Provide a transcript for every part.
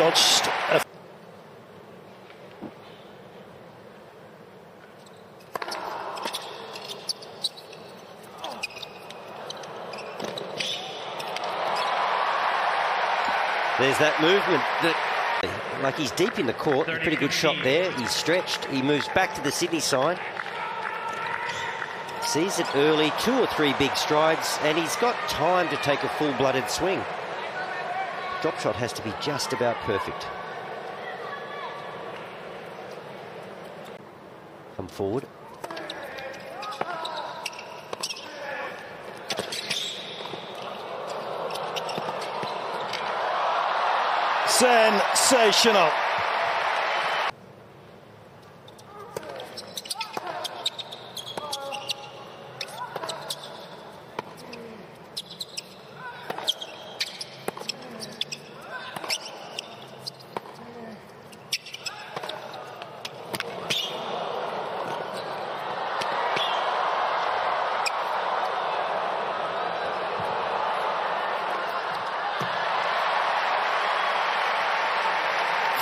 watched a There's that movement that, like he's deep in the court. Pretty good shot there. He's stretched. He moves back to the Sydney side. Sees it early, two or three big strides, and he's got time to take a full-blooded swing. Drop shot has to be just about perfect. Come forward. sensational.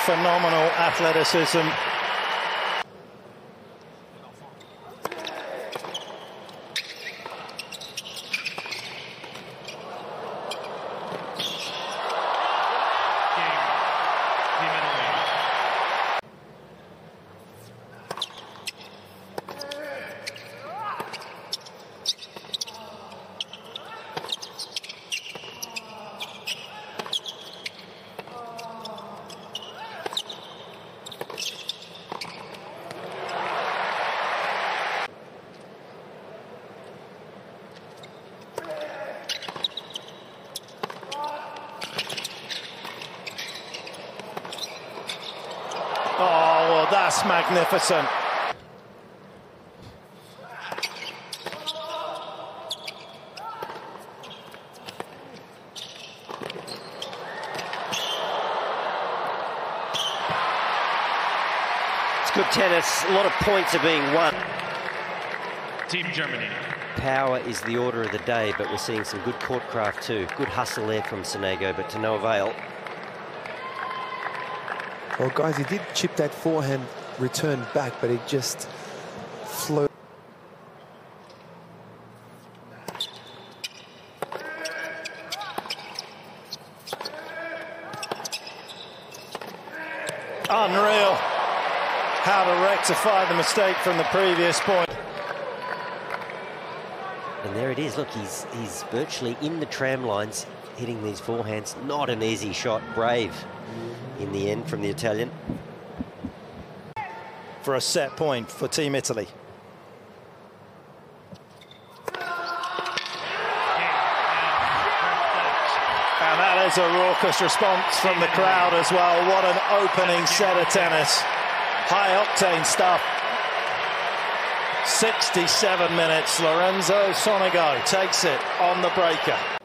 Phenomenal athleticism. Oh, well, that's magnificent. It's good tennis. A lot of points are being won. Team Germany. Power is the order of the day, but we're seeing some good court craft too. Good hustle there from Sonego, but to no avail. Well, guys, he did chip that forehand return back, but it just flowed. Unreal. How to rectify the mistake from the previous point. And there it is. Look, he's he's virtually in the tram lines, hitting these forehands. Not an easy shot. Brave in the end from the Italian. For a set point for Team Italy. And that is a raucous response from the crowd as well. What an opening set of tennis. High octane stuff. 67 minutes. Lorenzo Sonego takes it on the breaker.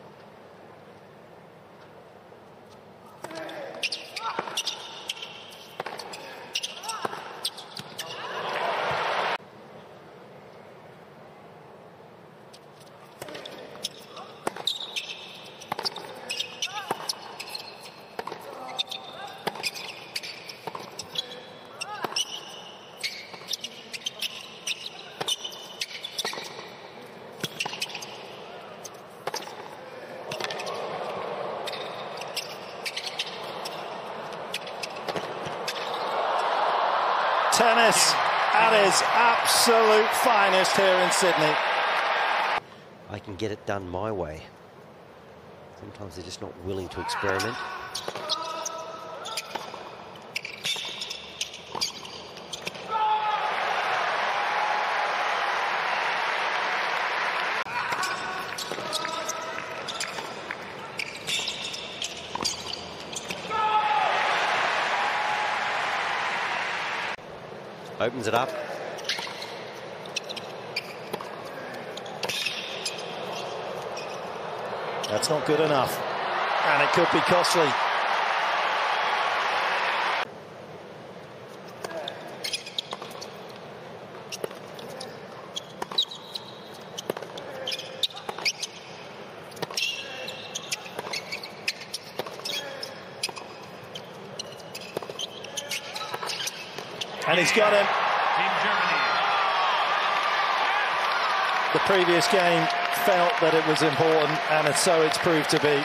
Tennis at his absolute finest here in Sydney. I can get it done my way. Sometimes they're just not willing to experiment. Opens it up. That's not good enough. And it could be costly. And he's got him. Team Germany. The previous game felt that it was important, and so it's proved to be.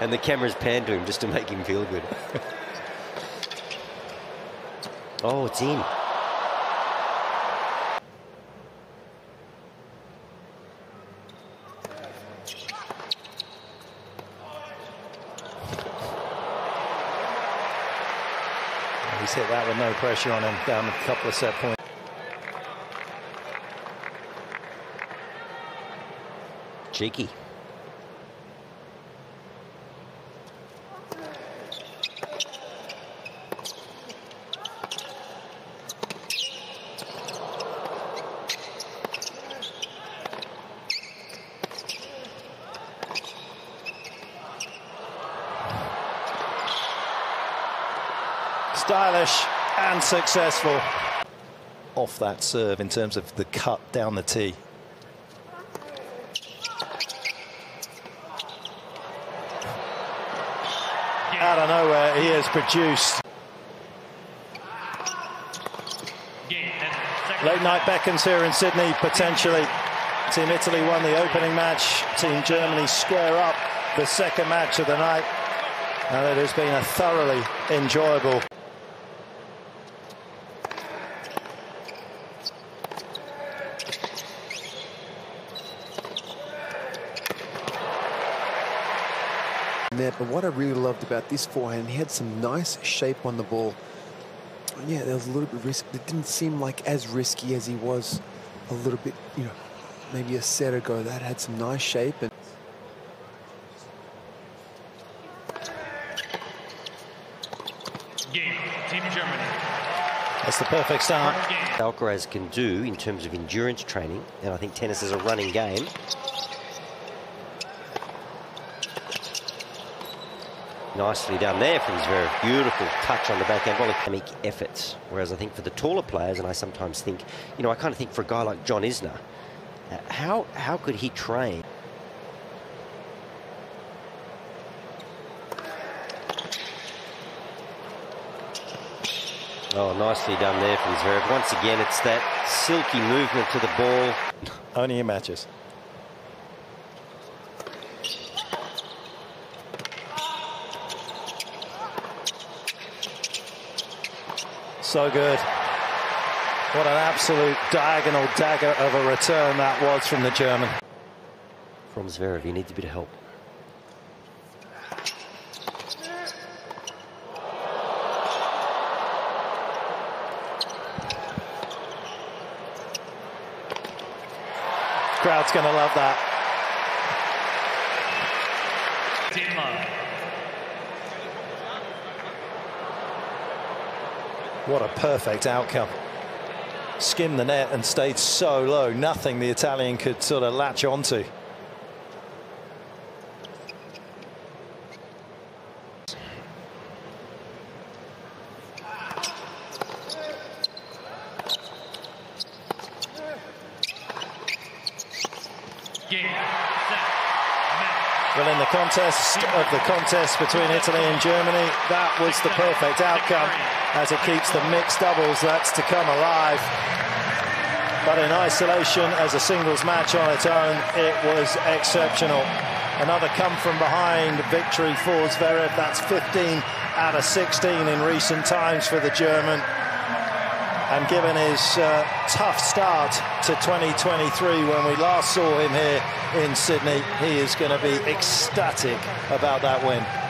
And the camera's panned to him just to make him feel good. oh, it's in. He's hit that with no pressure on him down a couple of set points. Cheeky. Stylish and successful off that serve in terms of the cut down the tee. Out of nowhere, he has produced. Late night beckons here in Sydney, potentially. Team Italy won the opening match. Team Germany square up the second match of the night. And it has been a thoroughly enjoyable net. But what I really loved about this forehand, he had some nice shape on the ball. Yeah, there was a little bit risky. It didn't seem like as risky as he was a little bit, you know, maybe a set ago. That had some nice shape. And Game. Team Germany. That's the perfect start. Alcaraz can do in terms of endurance training, and I think tennis is a running game. Nicely done there from very Beautiful touch on the backhand volley. Dynamic efforts. Whereas I think for the taller players, and I sometimes think, you know, I kind of think for a guy like John Isner, uh, how how could he train? Oh, nicely done there from Zverev. Once again, it's that silky movement to the ball. Only in matches. So good. What an absolute diagonal dagger of a return that was from the German. From Zverev, he needs a bit of help. Crowd's going to love that. Team Love. What a perfect outcome. Skimmed the net and stayed so low. Nothing the Italian could sort of latch onto. Well, in the contest of the contest between Italy and Germany, that was the perfect outcome as it keeps the mixed doubles that's to come alive. But in isolation, as a singles match on its own, it was exceptional. Another come from behind victory for Zverev. That's 15 out of 16 in recent times for the German. And given his uh, tough start to 2023 when we last saw him here in Sydney, he is going to be ecstatic about that win.